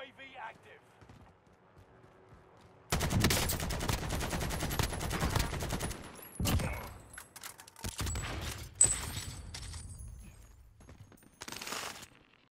UAV active.